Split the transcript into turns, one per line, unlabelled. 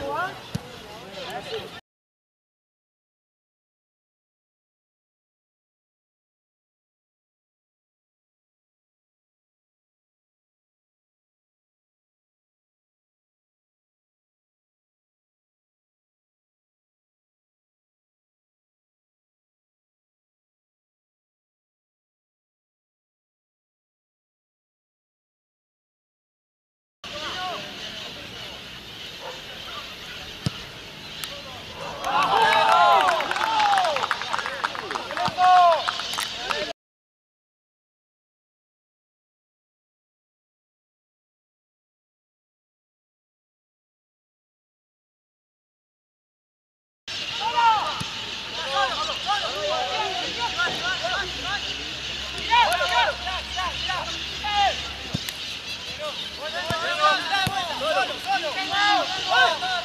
我。
¡Solo, solo!